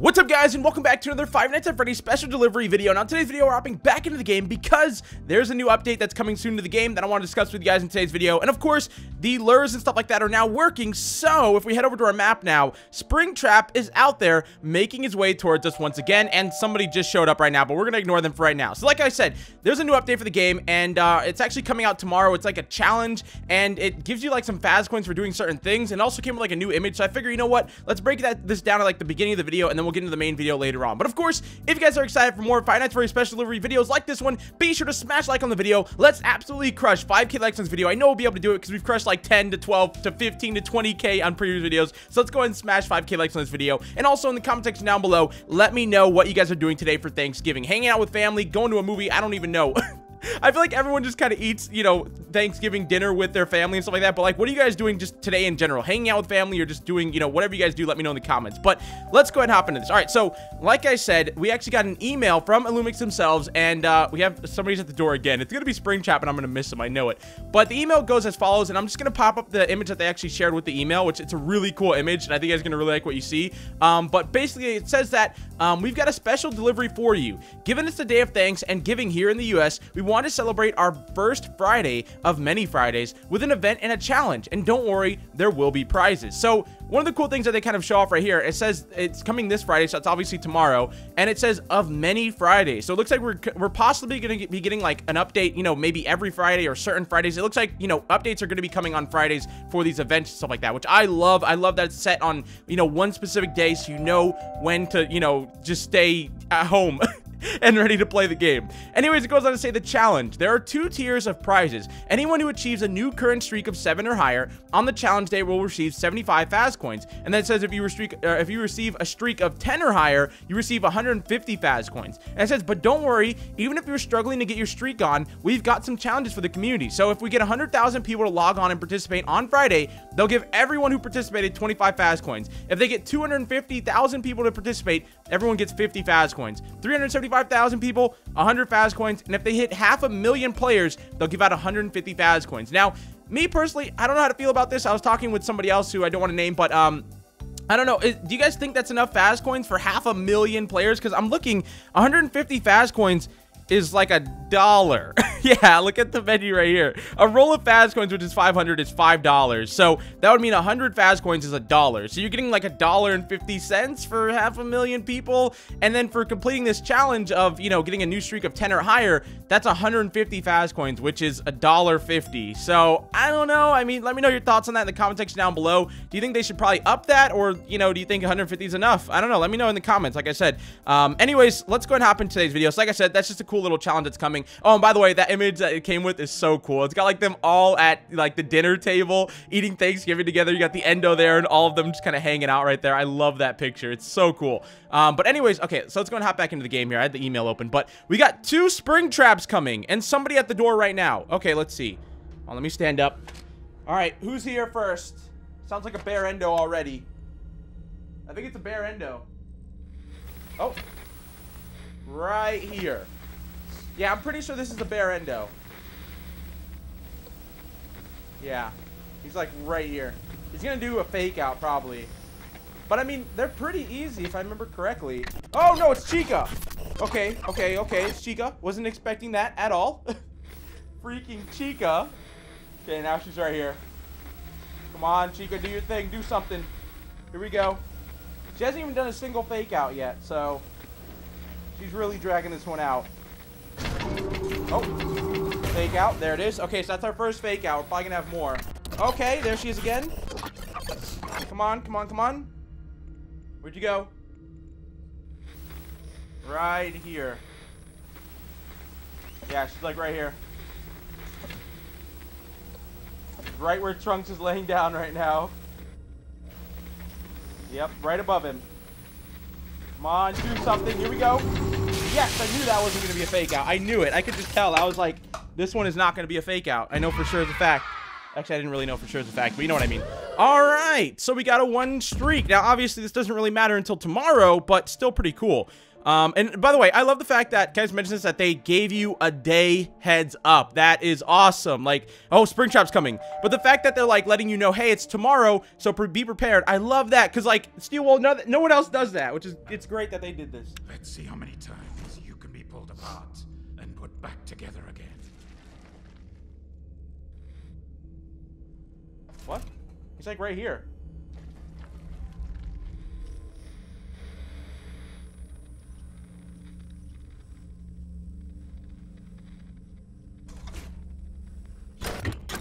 What's up guys and welcome back to another Five Nights at Freddy's special delivery video. Now today's video we're hopping back into the game because there's a new update that's coming soon to the game that I want to discuss with you guys in today's video. And of course, the lures and stuff like that are now working. So if we head over to our map now, Springtrap is out there making his way towards us once again. And somebody just showed up right now, but we're going to ignore them for right now. So like I said, there's a new update for the game and uh, it's actually coming out tomorrow. It's like a challenge and it gives you like some Faz coins for doing certain things and also came with like a new image. So I figure, you know what? Let's break that this down at like the beginning of the video and then we'll get into the main video later on. But of course, if you guys are excited for more Five Nights Freddy's special delivery videos like this one, be sure to smash like on the video. Let's absolutely crush 5k likes on this video. I know we'll be able to do it because we've crushed like 10 to 12 to 15 to 20k on previous videos. So let's go ahead and smash 5k likes on this video. And also in the comment section down below, let me know what you guys are doing today for Thanksgiving. Hanging out with family, going to a movie, I don't even know. I feel like everyone just kind of eats, you know, Thanksgiving dinner with their family and stuff like that. But like, what are you guys doing just today in general? Hanging out with family or just doing, you know, whatever you guys do, let me know in the comments. But let's go ahead and hop into this. All right, so like I said, we actually got an email from Illumix themselves, and uh, we have somebody's at the door again. It's gonna be Springtrap, and I'm gonna miss them. I know it. But the email goes as follows, and I'm just gonna pop up the image that they actually shared with the email, which it's a really cool image, and I think you guys are gonna really like what you see. Um, but basically, it says that um, we've got a special delivery for you. Given it's the day of thanks and giving here in the U.S., we want to celebrate our first Friday of many Fridays with an event and a challenge. And don't worry, there will be prizes. So one of the cool things that they kind of show off right here, it says it's coming this Friday, so it's obviously tomorrow, and it says of many Fridays. So it looks like we're, we're possibly going to be getting like an update, you know, maybe every Friday or certain Fridays. It looks like, you know, updates are going to be coming on Fridays for these events and stuff like that, which I love. I love that it's set on, you know, one specific day so you know when to, you know, just stay at home. and ready to play the game. Anyways, it goes on to say the challenge. There are two tiers of prizes. Anyone who achieves a new current streak of 7 or higher on the challenge day will receive 75 Faz coins. And then it says if you, streak, uh, if you receive a streak of 10 or higher, you receive 150 Faz coins. And it says, but don't worry, even if you're struggling to get your streak on, we've got some challenges for the community. So if we get 100,000 people to log on and participate on Friday, they'll give everyone who participated 25 Faz coins. If they get 250,000 people to participate, everyone gets 50 Faz coins. 375 75,000 people, 100 Faz coins, and if they hit half a million players, they'll give out 150 Faz coins. Now, me personally, I don't know how to feel about this. I was talking with somebody else who I don't want to name, but um, I don't know. Do you guys think that's enough Faz coins for half a million players? Because I'm looking, 150 Faz coins is like a dollar. yeah, look at the menu right here. A roll of Faz coins, which is 500, is $5. So that would mean 100 Faz coins is a dollar. So you're getting like a dollar and 50 cents for half a million people. And then for completing this challenge of, you know, getting a new streak of 10 or higher, that's 150 Faz coins, which is a dollar 50. So I don't know. I mean, let me know your thoughts on that in the comment section down below. Do you think they should probably up that? Or, you know, do you think 150 is enough? I don't know. Let me know in the comments, like I said. Um, anyways, let's go and hop into today's video. So like I said, that's just a cool little challenge that's coming. Oh, and by the way, that image that it came with is so cool. It's got like them all at like the dinner table eating Thanksgiving together. You got the endo there and all of them just kind of hanging out right there. I love that picture. It's so cool. Um, but anyways, okay, so let's go and hop back into the game here. I had the email open, but we got two spring traps coming and somebody at the door right now. Okay, let's see. Let me stand up. All right, who's here first? Sounds like a bear endo already. I think it's a bear endo. Oh. Right here. Yeah, I'm pretty sure this is a bear endo. Yeah. He's like right here. He's gonna do a fake out probably. But I mean, they're pretty easy if I remember correctly. Oh no, it's Chica. Okay, okay, okay, it's Chica. Wasn't expecting that at all. Freaking Chica. Okay, now she's right here. Come on, Chica, do your thing. Do something. Here we go. She hasn't even done a single fake out yet, so she's really dragging this one out. Oh, fake out. There it is. Okay, so that's our first fake out. We're probably gonna have more. Okay, there she is again. Come on, come on, come on. Where'd you go? Right here. Yeah, she's like right here. Right where Trunks is laying down right now. Yep, right above him. Come on, do something. Here we go. Yes, I knew that wasn't going to be a fake out. I knew it. I could just tell. I was like, this one is not going to be a fake out. I know for sure as a fact. Actually, I didn't really know for sure as a fact, but you know what I mean. All right, so we got a one streak. Now, obviously, this doesn't really matter until tomorrow, but still pretty cool. Um, and by the way, I love the fact that guys mentioned this that they gave you a day heads up. That is awesome. Like, oh, Springtrap's coming. But the fact that they're like letting you know, hey, it's tomorrow, so pre be prepared. I love that because like Steel Wool, no, no one else does that, which is it's great that they did this. Let's see how many times you can be pulled apart and put back together again. What? He's like right here.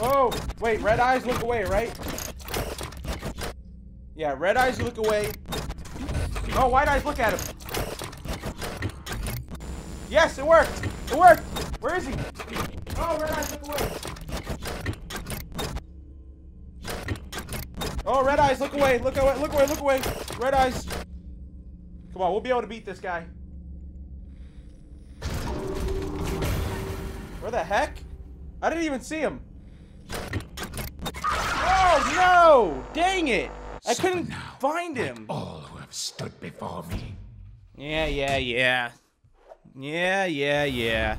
Oh, wait, red eyes look away, right? Yeah, red eyes look away. Oh, white eyes look at him. Yes, it worked. It worked. Where is he? Oh, red eyes look away. Oh, red eyes, look away, look away, look away, look away. Red eyes. Come on, we'll be able to beat this guy. Where the heck? I didn't even see him. Oh, no! Dang it! I couldn't find him. All who have stood before me. Yeah, yeah, yeah. Yeah, yeah, yeah.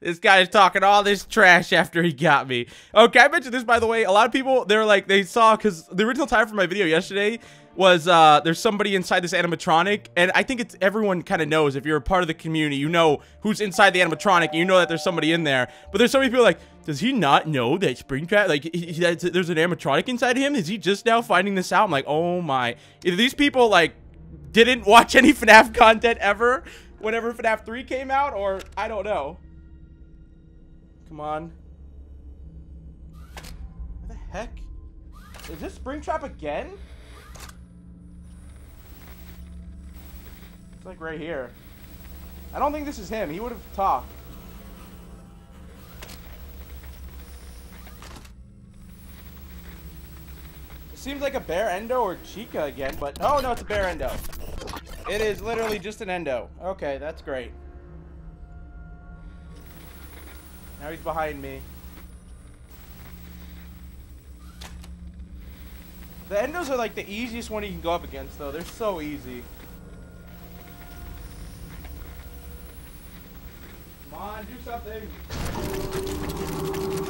this guy's talking all this trash after he got me. Okay, I mentioned this by the way. A lot of people they're like they saw because the original time for my video yesterday was uh there's somebody inside this animatronic and I think it's everyone kind of knows if you're a part of the community you know who's inside the animatronic and you know that there's somebody in there but there's so many people like does he not know that Springtrap like he, he, there's an animatronic inside him is he just now finding this out I'm like oh my these people like didn't watch any FNAF content ever whenever FNAF 3 came out, or I don't know. Come on. What the heck? Is this Springtrap again? It's like right here. I don't think this is him. He would have talked. It seems like a Bear Endo or Chica again, but oh no, it's a Bear Endo. It is literally just an endo. Okay, that's great. Now he's behind me. The endos are like the easiest one you can go up against, though. They're so easy. Come on, do something.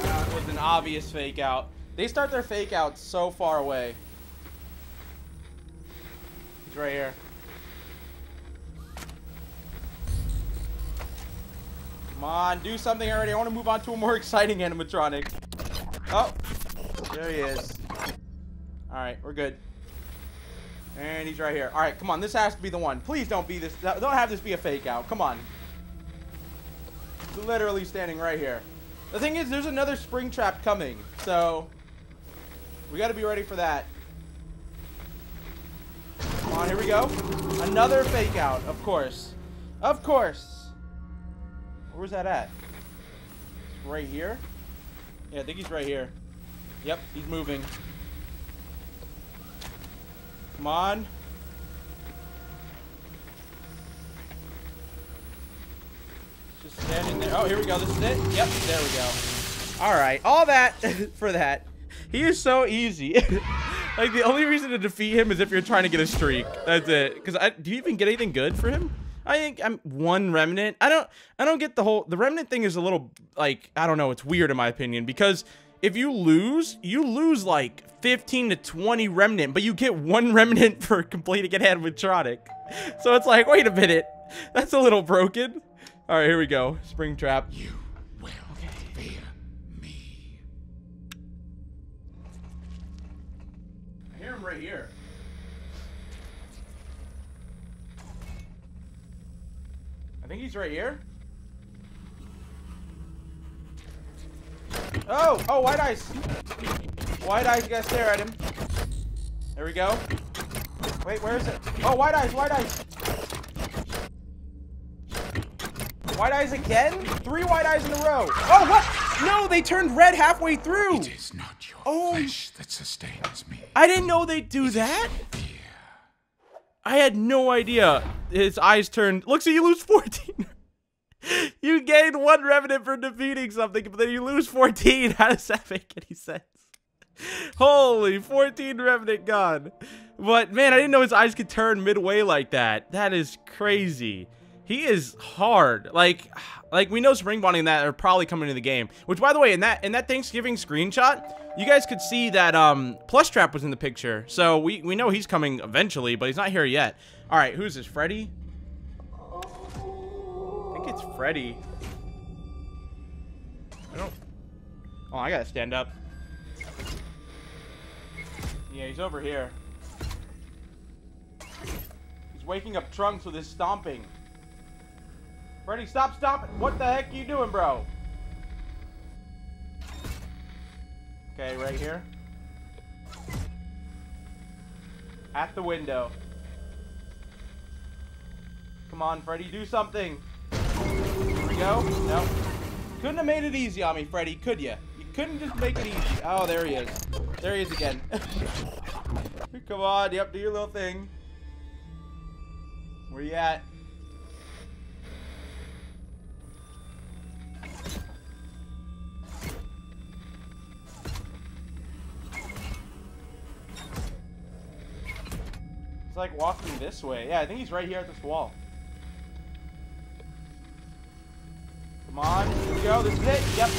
That was an obvious fake out. They start their fake out so far away. He's right here. Come on, do something already. I want to move on to a more exciting animatronic. Oh, there he is. All right, we're good. And he's right here. All right, come on. This has to be the one. Please don't be this. Don't have this be a fake out. Come on. He's literally standing right here. The thing is, there's another spring trap coming, so we got to be ready for that. Come on, here we go. Another fake out, of course. Of course. Where's that at? Right here? Yeah, I think he's right here. Yep, he's moving. Come on. Just standing there. Oh, here we go. This is it. Yep, there we go. All right, all that for that. He is so easy. like the only reason to defeat him is if you're trying to get a streak. That's it. Because I do you even get anything good for him? I think I'm one remnant. I don't I don't get the whole the remnant thing is a little like I don't know, it's weird in my opinion because if you lose, you lose like 15 to 20 remnant, but you get one remnant for completing an animatronic. So it's like, wait a minute. That's a little broken. All right, here we go. Spring trap. You will fear me. I hear him right here. I think he's right here. Oh, oh, white eyes. White eyes, you gotta stare at him. There we go. Wait, where is it? Oh, white eyes, white eyes. White eyes again? Three white eyes in a row. Oh, what? No, they turned red halfway through. It is not your Oh. flesh that sustains me. I didn't know they'd do that. Fear. I had no idea. His eyes turned. Look, so you lose 14. you gain one remnant for defeating something, but then you lose 14. How does that make any sense? Holy, 14 remnant gone. But man, I didn't know his eyes could turn midway like that. That is crazy. He is hard. Like, like we know Spring Bonnie and that are probably coming into the game. Which, by the way, in that in that Thanksgiving screenshot, you guys could see that um, Plushtrap was in the picture. So we we know he's coming eventually, but he's not here yet. All right, who's this? Freddy? Oh. I think it's Freddy. I don't. Oh, I gotta stand up. Yeah, he's over here. He's waking up Trunks with his stomping. Freddy, stop stomping. What the heck are you doing, bro? Okay, right here. At the window. Come on, Freddy, do something. Here we go. No. Couldn't have made it easy on me, Freddy, could you? You couldn't just make it easy. Oh, there he is. There he is again. Come on, yep, do your little thing. Where you at? It's like walking this way. Yeah, I think he's right here at this wall. Come on, here we go. This is it. Yep.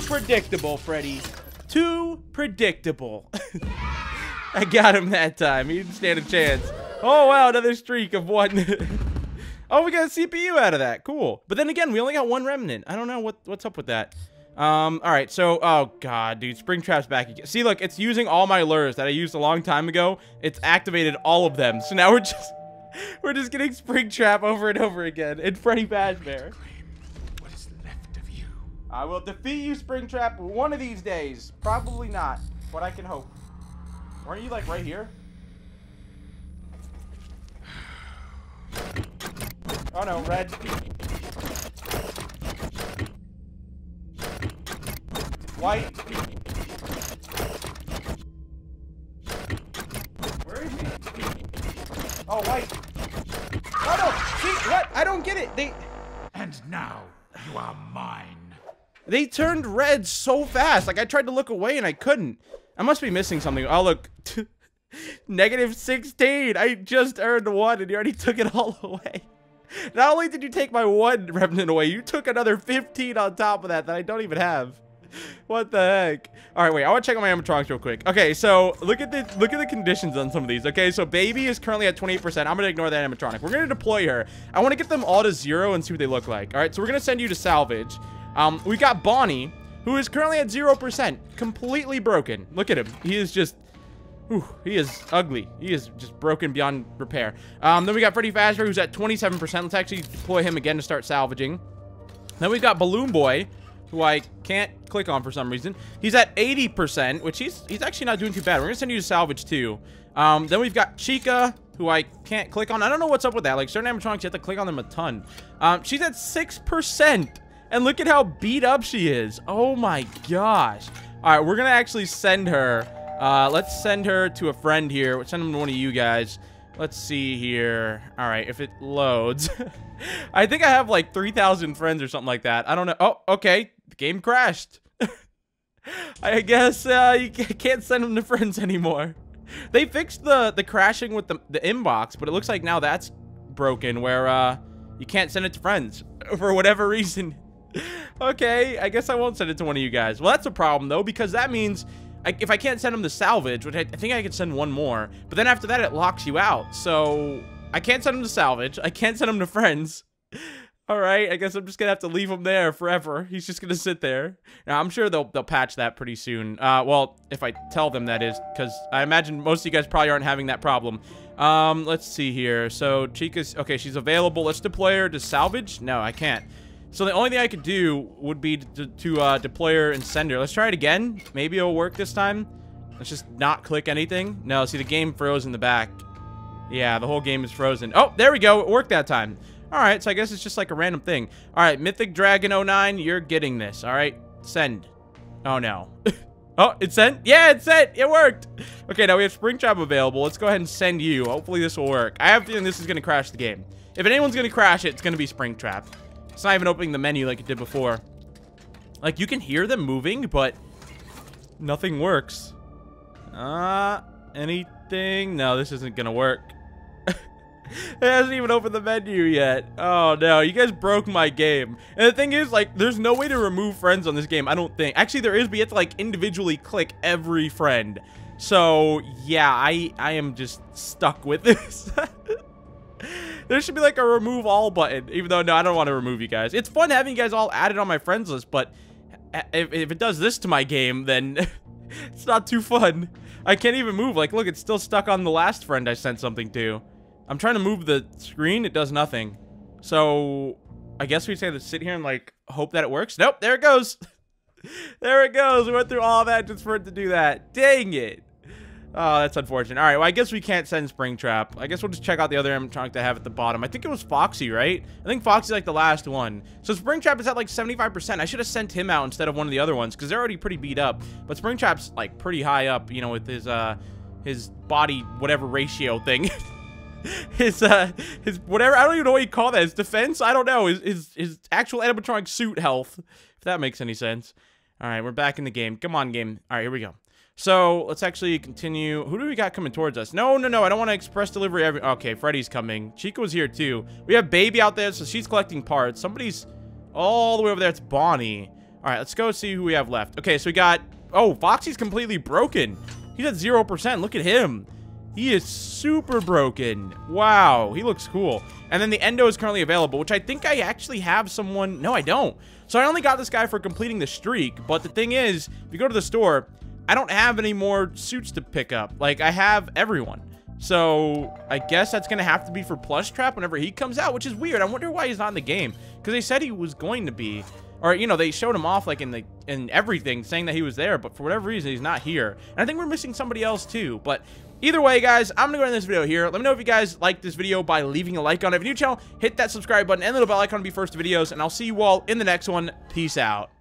Too predictable, Freddy. Too predictable. I got him that time. He didn't stand a chance. Oh, wow, another streak of one. oh, we got a CPU out of that. Cool. But then again, we only got one remnant. I don't know what what's up with that. Um, all right, so, oh, God, dude, Springtrap's back again. See, look, it's using all my lures that I used a long time ago. It's activated all of them. So now we're just, we're just getting Springtrap over and over again. And Freddy Fazbear. I will defeat you, Springtrap, one of these days. Probably not, but I can hope. Weren't you, like, right here? Oh, no, red. White. Where is he? Oh, white. Oh, no! See, what? I don't get it. They... And now you are mine. They turned red so fast. Like, I tried to look away and I couldn't. I must be missing something. Oh, look. Negative 16. I just earned one and you already took it all away. Not only did you take my one remnant away, you took another 15 on top of that that I don't even have. What the heck? All right, wait. I want to check on my animatronics real quick. Okay, so look at the look at the conditions on some of these. Okay, so baby is currently at 28%. I'm gonna ignore that animatronic. We're gonna deploy her. I want to get them all to zero and see what they look like. All right, so we're gonna send you to salvage. Um, we got Bonnie, who is currently at zero percent, completely broken. Look at him. He is just. Whew, he is ugly. He is just broken beyond repair. Um, then we got Freddy Fazbear, who's at 27%. Let's actually deploy him again to start salvaging. Then we've got Balloon Boy, who I can't click on for some reason. He's at 80%, which he's he's actually not doing too bad. We're going to send you to salvage too. Um, then we've got Chica, who I can't click on. I don't know what's up with that. Like, certain animatronics, you have to click on them a ton. Um, she's at 6%. And look at how beat up she is. Oh my gosh. All right, we're going to actually send her. Uh, let's send her to a friend here. We'll send him to one of you guys. Let's see here. All right, if it loads. I think I have like 3,000 friends or something like that. I don't know. Oh, okay. The game crashed. I guess uh, you can't send them to friends anymore. They fixed the, the crashing with the, the inbox, but it looks like now that's broken where uh, you can't send it to friends for whatever reason. okay, I guess I won't send it to one of you guys. Well, that's a problem, though, because that means I, if I can't send them to salvage, which I, I think I could send one more, but then after that, it locks you out. So I can't send them to salvage. I can't send them to friends. All right, I guess I'm just gonna have to leave him there forever. He's just gonna sit there. Now I'm sure they'll they'll patch that pretty soon. Uh, well, if I tell them that is, because I imagine most of you guys probably aren't having that problem. Um, let's see here. So Chica's okay. She's available. Let's deploy her to salvage. No, I can't. So the only thing I could do would be to, to uh, deploy her and send her. Let's try it again. Maybe it'll work this time. Let's just not click anything. No, see the game froze in the back. Yeah, the whole game is frozen. Oh, there we go. It worked that time. All right, so I guess it's just like a random thing. All right, Mythic Dragon 09, you're getting this. All right, send. Oh, no. oh, it sent? Yeah, it sent. It worked. Okay, now we have Springtrap available. Let's go ahead and send you. Hopefully this will work. I have a feeling this is going to crash the game. If anyone's going to crash it, it's going to be Springtrap. It's not even opening the menu like it did before. Like, you can hear them moving, but nothing works. Uh, anything. No, this isn't gonna work. it hasn't even opened the menu yet. Oh no, you guys broke my game. And the thing is, like, there's no way to remove friends on this game, I don't think. Actually, there is, but you have to, like, individually click every friend. So, yeah, I, I am just stuck with this. there should be, like, a remove all button, even though, no, I don't want to remove you guys. It's fun having you guys all added on my friends list, but if, if it does this to my game, then it's not too fun. I can't even move. Like, look, it's still stuck on the last friend I sent something to. I'm trying to move the screen. It does nothing. So, I guess we'd say to sit here and, like, hope that it works. Nope, there it goes. there it goes. We went through all that just for it to do that. Dang it. Oh, that's unfortunate. All right, well, I guess we can't send Springtrap. I guess we'll just check out the other animatronic they have at the bottom. I think it was Foxy, right? I think Foxy's like the last one. So Springtrap is at like 75%. I should have sent him out instead of one of the other ones because they're already pretty beat up. But Springtrap's like pretty high up, you know, with his uh his body whatever ratio thing. his uh his whatever I don't even know what you call that. His defense? I don't know. His his, his actual animatronic suit health. If that makes any sense. All right, we're back in the game. Come on, game. All right, here we go. So let's actually continue. Who do we got coming towards us? No, no, no. I don't want to express delivery. Every okay, Freddy's coming. Chica's here too. We have Baby out there, so she's collecting parts. Somebody's all the way over there. It's Bonnie. All right, let's go see who we have left. Okay, so we got... Oh, Foxy's completely broken. He's at 0%. Look at him. He is super broken. Wow, he looks cool. And then the Endo is currently available, which I think I actually have someone... No, I don't. So I only got this guy for completing the streak, but the thing is, if you go to the store, I don't have any more suits to pick up. Like, I have everyone. So, I guess that's going to have to be for Plush Trap whenever he comes out, which is weird. I wonder why he's not in the game. Because they said he was going to be. Or, you know, they showed him off, like, in the in everything, saying that he was there. But for whatever reason, he's not here. And I think we're missing somebody else, too. But either way, guys, I'm going to go end this video here. Let me know if you guys like this video by leaving a like on it. If you're new channel, hit that subscribe button and the little bell icon to be first videos. And I'll see you all in the next one. Peace out.